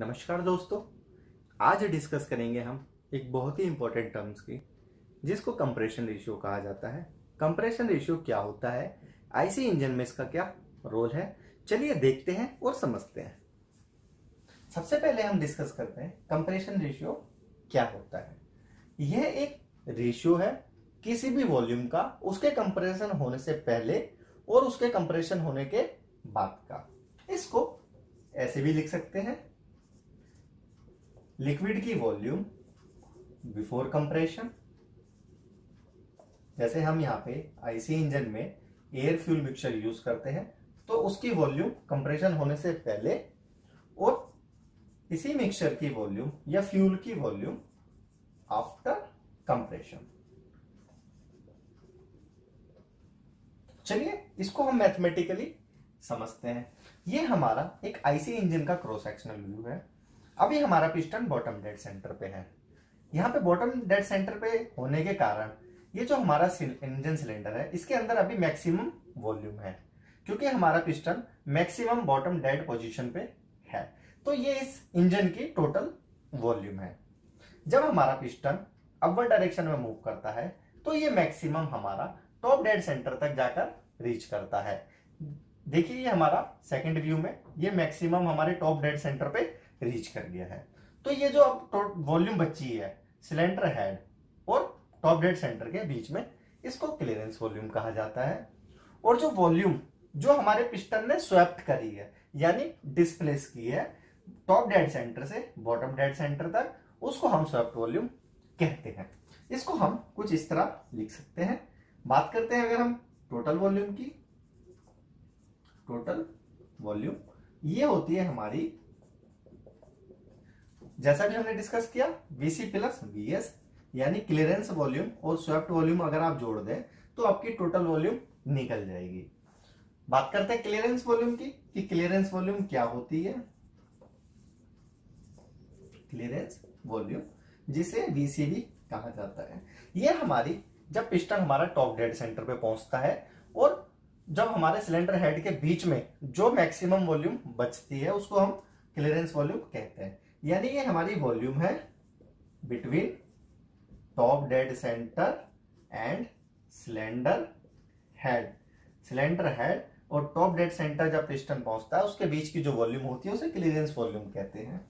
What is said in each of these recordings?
नमस्कार दोस्तों। आज डिस्कस करेंगे हम एक बहुत ही इंपॉर्टेंट टर्म्स की, जिसको कंप्रेशन रेशियो कहा जाता है। कंप्रेशन रेशियो क्या होता है? आईसी इंजन में इसका क्या रोल है? चलिए देखते हैं और समझते हैं। सबसे पहले हम डिस्कस करते हैं कंप्रेशन रेशियो क्या होता है। यह एक रेशियो है किसी भी वॉल्यूम का, उसके कंप्रेशन होने से पहले और उसके कंप्रेशन होने के बाद का। इसको ऐसे भी लिख सकते हैं। लिक्विड की वॉल्यूम बिफोर कंप्रेशन। जैसे हम यहाँ पे आईसी इंजन में एयर फ्यूल मिक्सचर यूज़ करते हैं तो उसकी वॉल्यूम कंप्रेशन होने से पहले और इसी मिक्सचर की वॉल्यूम या फ्यूल की वॉल्यूम आफ्टर कंप्रेशन। चलिए, इसको हम मैथमेटिकली समझते हैं। ये हमारा एक आईसी इंजन का क्रॉस सेक्शनल व्यू है। अभी हमारा पिस्टन बॉटम डेड सेंटर पे है। यहाँ पे बॉटम डेड सेंटर पे होने के कारण ये जो हमारा इंजन सिलेंडर है, इसके अंदर अभी मैक्सिमम वॉल्यूम है, क्योंकि हमारा piston maximum bottom dead position पे है। तो ये इस इंजन की टोटल वॉल्यूम है। जब हमारा पिस्टन अपर डायरेक्शन में मूव करता है तो ये मैक्सिमम हमारा टॉप डेड सेंटर तक जाकर रीच करता है। देखिए ये हमारा सेकंड व्यू में, ये मैक्सिमम हमारे टॉप डेड सेंटर पे रीच कर गया है। तो ये जो अब वॉल्यूम बची है सिलेंडर हेड और टॉप डेड सेंटर के बीच में, इसको क्लियरेंस वॉल्यूम कहा जाता है। और जो वॉल्यूम जो हमारे पिस्टन ने स्वेप्ट करी है, यानी डिस्प्लेस की है टॉप डेड सेंटर से बॉटम डेड सेंटर तक, उसको हम स्वेप्ट वॉल्यूम कहते हैं। इसको हम कुछ इस तरह लिख सकते हैं। बात करते हैं अगर हम टोटल वॉल्यूम की। टोटल वॉल्यूम ये होती है हमारी जैसा भी हमने डिस्कस किया वीसी प्लस वीएस यानी क्लियरेंस वॉल्यूम और स्वेप्ट वॉल्यूम अगर आप जोड़ दें तो आपकी टोटल वॉल्यूम निकल जाएगी। बात करते हैं क्लियरेंस वॉल्यूम की, कि क्लियरेंस वॉल्यूम क्या होती है? क्लियरेंस वॉल्यूम जिसे वीसीबी कहा जाता है। यह हमारी, जब पिस्टन हमारा टॉप डेड सेंटर पे पहुँचता है, और जब हमारे सिलेंडर हेड के बीच में जो मैक्सिमम वॉल्यूम बचती है, उसको हम क्लियरेंस वॉल्यूम कहते हैं। यानी ये हमारी वॉल्यूम है between top dead centre and cylinder head. Cylinder head और टॉप डेड सेंटर जब पिस्टन पहुँचता है, उसके बीच की जो वॉल्यूम होती है, उसे क्लियरेंस वॉल्यूम कहते हैं।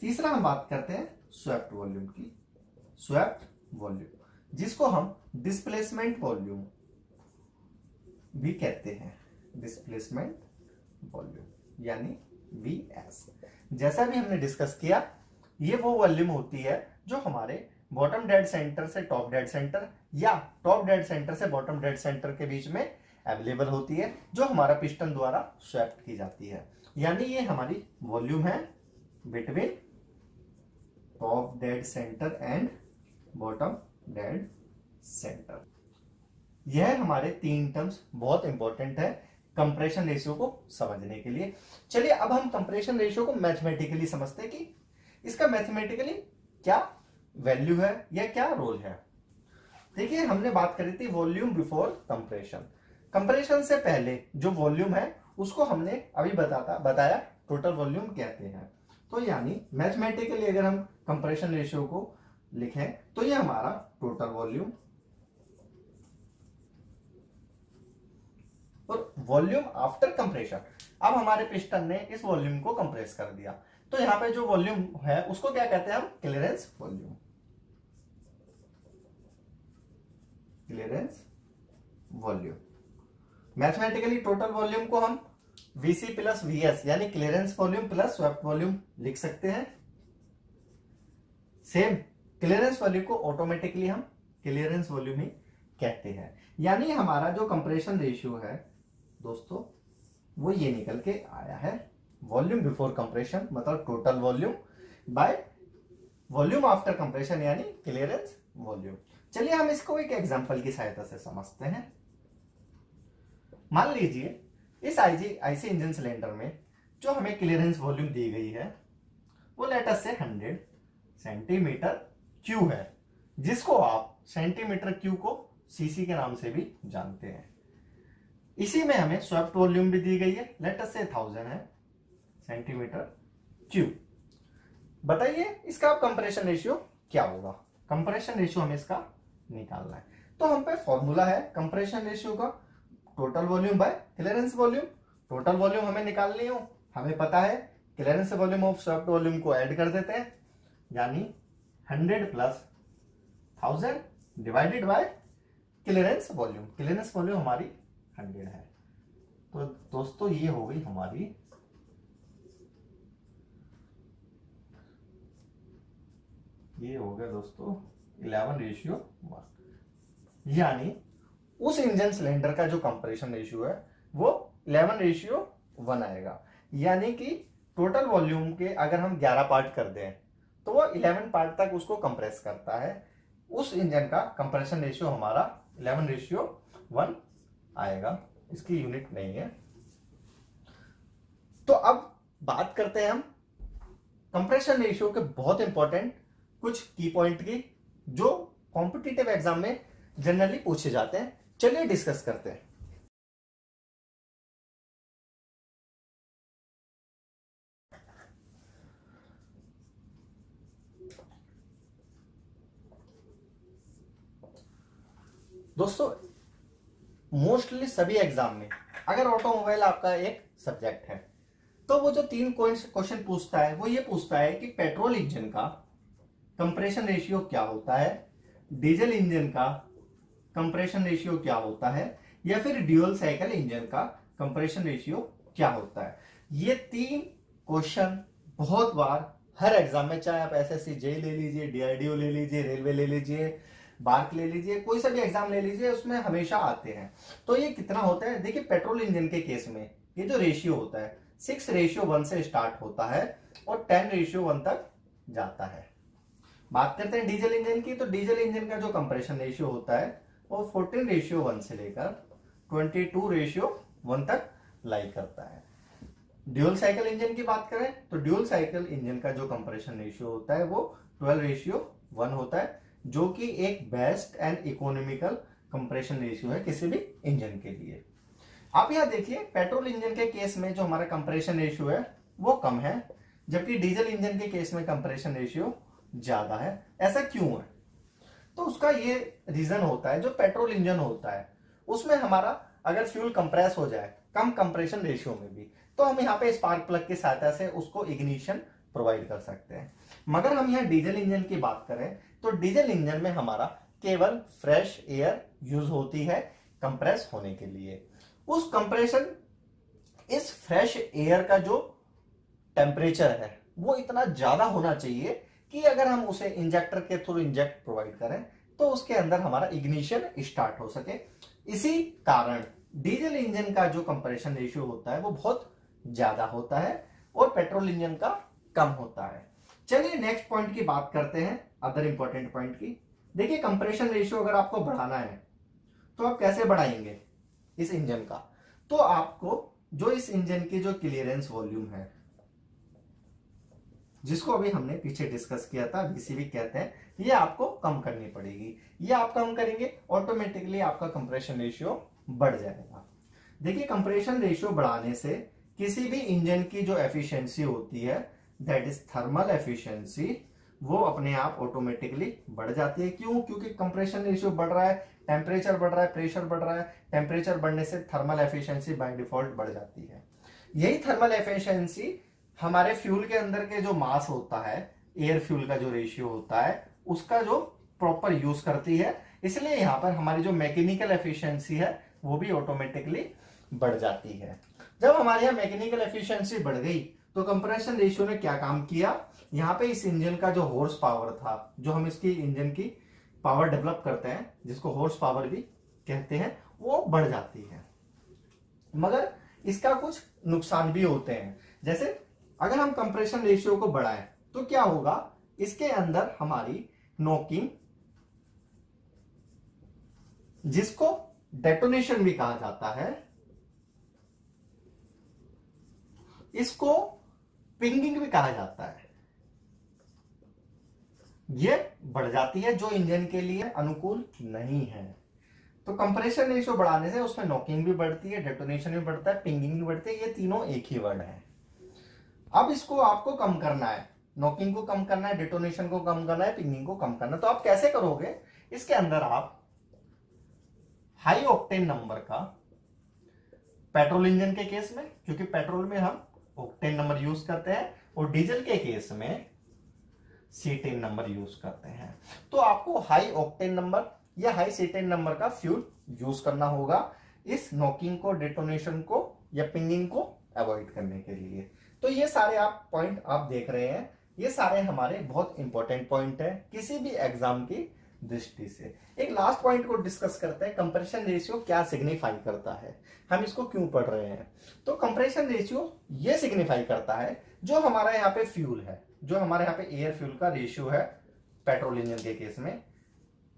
तीसरा हम बात करते हैं स्वेप्ट वॉल्यूम की। स्वेप्ट वॉल्यूम, जिसको हम डिस्प्लेसमेंट वॉल्यूम भी कहते हैं। डिस्प्लेसमेंट वॉल्यूम, यानी वी एस जैसा भी हमने डिस्कस किया, ये वो वॉल्यूम होती है जो हमारे बॉटम डेड सेंटर से टॉप डेड सेंटर या टॉप डेड सेंटर से बॉटम डेड सेंटर के बीच में अवेलेबल होती है, जो हमारा पिस्टन द्वारा स्वेप्ट की जाती है। यानी ये हमारी वॉल्यूम है between top dead centre and bottom dead centre यह हमारे तीन टर्म्स बहुत इंपॉर्टेंट है। कंप्रेशन रेशियो को समझने के लिए। चलिए, अब हम कंप्रेशन रेशियो को मैथमेटिकली समझते हैं कि इसका मैथमेटिकली क्या वैल्यू है या क्या रोल है। देखिए, हमने बात करी थी वॉल्यूम बिफोर कंप्रेशन कंप्रेशन से पहले जो वॉल्यूम है, उसको हमने अभी बताता, बताया टोटल वॉल्यूम कहते हैं। तो यानी मैथमेटिकली अगर हम कंप्रेशन रेशियो को लिखें तो ये हमारा टोटल वॉल्यूम और वॉल्यूम आफ्टर कंप्रेशन। अब हमारे पिस्टन ने इस वॉल्यूम को कंप्रेस कर दिया। तो यहाँ पे जो वॉल्यूम है, उसको क्या कहते हैं हम? Clearance volume. Clearance volume. Mathematically total volume को हम वीसी प्लस वीएस यानी clearance volume plus swept volume लिख सकते हैं। सेम क्लियरेंस वॉल्यूम को ऑटोमेटिकली हम क्लियरेंस वॉल्यूम ही कहते हैं। यानी हमारा जो कंप्रेशन रेशियो है दोस्तों, वो ये निकल के आया है वॉल्यूम बिफोर कंप्रेशन मतलब total volume by volume after compression यानी क्लियरेंस वॉल्यूम चलिए हम इसको एक एग्जांपल की सहायता से समझते हैं। मान लीजिए, इस आईजी आईसी इंजन सिलेंडर में जो हमें क्लियरेंस वॉल्यूम दी गई है, वो लेटर से 100 सेंटीमीटर क्यू है, जिसको आप सेंटीमीटर क्यू को सीसी के नाम से भी जानते हैं। इसी में हमें स्वेप्ट वॉल्यूम भी दी गई है। लेटर से थाउज़ेंड है सेंटीमीटर क्यूब बताइए, इसका अब कंप्रेशन रेशियो क्या होगा? कंप्रेशन रेशियो हमें इसका निकालना है। तो हम पे फॉर्मूला है कंप्रेशन रेशियो का। Total volume by clearance volume total volume हमें निकालनी हो। हमें पता है clearance volume of swept volume को ऐड कर देते हैं। यानी hundred plus thousand divided by clearance volume clearance volume हमारी हंड्रेड है। तो दोस्तों, ये हो गई हमारी ये हो गया दोस्तों, इलेवन रेशियो वन यानी उस इंजन सिलेंडर का जो कंप्रेशन रेशियो है, वो इलेवन रेशियो वन आएगा। यानी कि टोटल वॉल्यूम के अगर हम ग्यारह पार्ट कर दें तो वो इलेवन पार्ट तक उसको कंप्रेस करता है। उस इंजन का कंप्रेशन रेशियो हमारा इलेवन रेशियो वन आएगा। इसकी यूनिट नहीं है। तो अब बात करते हैं हम कंप्रेशन रेशियो के बहुत इंपॉर्टेंट कुछ की पॉइंट की, जो कॉम्पिटिटिव एग्ज़ाम में जनरली पूछे जाते हैं। चलिए डिस्कस करते हैं। दोस्तों मोस्टली सभी एग्ज़ाम में, अगर ऑटोमोबाइल आपका एक सब्जेक्ट है तो वो जो तीन क्वेश्चन पूछता है, वो ये पूछता है कि पेट्रोल इंजन का कंप्रेशन रेशियो क्या होता है, डीजल इंजन का कंप्रेशन रेशियो क्या होता है, या फिर ड्यूअल साइकिल इंजन का कंप्रेशन रेशियो क्या होता है। ये तीन क्वेश्चन बहुत बार हर एग्ज़ाम में, चाहे आप एसएससी जे ले लीजिए, डीआरडीओ ले लीजिए, रेलवे ले लीजिए बार्क ले लीजिए, कोई सा भी एग्ज़ाम ले लीजिए, उसमें हमेशा आते हैं। तो ये कितना होता है? देखिए, पेट्रोल इंजन के केस में ये जो रेशियो होता है सिक्स रेशियो वन से स्टार्ट होता है और टेन रेशियो वन तक जाता है। बात करते हैं डीजल इंजन की तो डीजल इंजन का जो कंप्रेशन रेशियो होता है, वो फोर्टीन रेशियो वन से लेकर ट्वेंटी टू रेशियो वन तक लाई करता है। ड्यूल साइकिल इंजन की बात करें तो ड्यूल साइकिल इंजन का जो कंप्रेशन रेशियो होता है, वो ट्वेल्व रेशियो वन होता है। जो कि एक best and economical compression ratio है किसी भी इंजन के लिए। आप यहाँ देखिए पेट्रोल इंजन के केस में जो हमारा कंप्रेशन रेशियो है, वो कम है, जबकि डीजल इंजन के केस में कंप्रेशन रेशियो ज़्यादा है। ऐसा क्यों है? तो उसका ये रीजन होता है, जो पेट्रोल इंजन होता है, उसमें हमारा अगर फ्यूल कंप्रेस हो जाए, कम कंप्रेशन रेशियो में भी तो हम यहाँ पे स्पार्क प्लग की सहायता से उसको इग्निशन प्रोवाइड कर सकते हैं। मगर हम यहाँ डीजल इंजन की बात करें तो डीजल इंजन में हमारा केवल फ्रेश एयर यूज़ होती है कंप्रेस होने के लिए। उस कंप्रेशन, इस फ्रेश एयर का जो टेम्परेचर है, वो इतना ज़्यादा होना चाहिए कि अगर हम उसे इंजेक्टर के थ्रू इंजेक्ट प्रोवाइड करें तो उसके अंदर हमारा इग्निशन स्टार्ट हो सके। इसी कारण डीजल इंजन का जो कंप्रेशन रेशियो होता है, वो बहुत ज़्यादा होता है और पेट्रोल इंजन का कम होता है। चलिए नेक्स्ट पॉइंट की बात करते हैं अदर इंपॉर्टेंट पॉइंट की। देखिए कंप्रेशन रेशियो अगर आपको बढ़ाना है तो आप कैसे बढ़ाएँगे इस इंजन का? तो आपको जो इस इंजन की जो क्लियरेंस वॉल्यूम है, जिसको अभी हमने पीछे डिस्कस किया था बीसीबी कहते हैं, ये आपको कम करनी पड़ेगी। ये आप कम करेंगे ऑटोमेटिकली आपका कंप्रेशन रेशियो बढ़ जाएगा। देखिए कंप्रेशन रेशियो बढ़ाने से किसी भी इंजन की जो एफिशिएंसी होती है दैट इज़ थर्मल एफिशिएंसी वो अपने आप ऑटोमेटिकली बढ़ जाती है। क्यों? क्योंकि कंप्रेशन रेशियो बढ़ रहा है टेम्परेचर बढ़ रहा है प्रेशर बढ़ रहा है टेम्परेचर बढ़ने से थर्मल एफिशिएंसी बाय डिफ़ॉल्ट बढ़ जाती है। यही थर्मल एफिशिएंसी हमारे फ्यूल के अंदर के जो मास होता है एयर फ्यूल का जो रेशियो होता है, उसका जो प्रॉपर यूज़ करती है। इसलिए यहाँ पर हमारी जो मैकेनिकल एफिशिएंसी है, वो भी ऑटोमेटिकली बढ़ जाती है। जब हमारे यहाँ मैकेनिकल एफिशिएंसी बढ़ गई तो कंप्रेशन रेशियो ने क्या काम किया? यहाँ पे इस इंजन का जो हॉर्स पावर था, जो हम इसकी इंजन की पावर डेवलप करते हैं, जिसको हॉर्स पावर भी कहते हैं, वो बढ़ जाती है। मगर इसका कुछ नुकसान भी होते हैं। जैसे अगर हम कंप्रेशन रेशियो को बढ़ाएँ तो क्या होगा? इसके अंदर हमारी नोकिंग जिसको डेटोनेशन भी कहा जाता है, इसको पिंगिंग भी कहा जाता है। ये बढ़ जाती है, जो इंजन के लिए अनुकूल नहीं है। तो कंप्रेशन रेशियो बढ़ाने से उसमें नॉकिंग भी बढ़ती है, डेटोनेशन भी बढ़ता है, पिंगिंग भी बढ़ती है, ये तीनों एक ही वर्ड है। अब इसको आपको कम करना है। नॉकिंग को कम करना है, डेटोनेशन को कम करना है, पिंगिंग को कम करना है। तो आप कैसे करोगे? इसके अंदर आप हाई ऑक्टेन नंबर का पेट्रोल इंजन के केस में, क्योंकि पेट्रोल में हम ऑक्टेन नंबर यूज़ करते हैं और डीजल के केस में सीटेन नंबर यूज़ करते हैं। तो आपको हाई ऑक्टेन नंबर या हाई सीटेन नंबर का फ्यूल यूज़ करना होगा इस नॉकिंग को डिटोनेशन को या पिंगिंग को अवॉइड करने के लिए। तो ये सारे आप पॉइंट आप देख रहे हैं। ये सारे हमारे बहुत इंपॉर्टेंट पॉइंट है। किसी भी एग्ज़ाम की दृष्टि से। एक लास्ट पॉइंट को डिस्कस करते हैं कंप्रेशन रेशियो क्या सिग्निफाई करता है? हम इसको क्यों पढ़ रहे हैं? तो कंप्रेशन रेशियो ये सिग्निफाई करता है, जो हमारा यहाँ पे फ्यूल है, जो हमारे यहाँ पे एयर फ्यूल का रेशियो है पेट्रोल इंजन के केस में,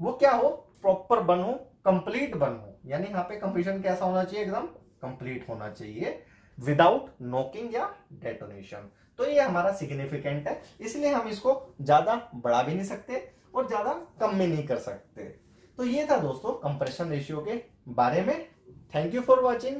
वो क्या हो? प्रॉपर बन हो कंप्लीट बन। हो यानी यहाँ पे कंप्लीशन कैसा होना चाहिए एकदम? कंप्लीट होना चाहिए विदाउट नोकिंग या डेटोनेशन तो ये हमारा सिग्निफिकेंट है। इसलिए हम इसको ज़्यादा बढ़ा भी नहीं सकते और ज़्यादा कम भी नहीं कर सकते। तो ये था दोस्तों कंप्रेशन रेशियो के बारे में। Thank you for watching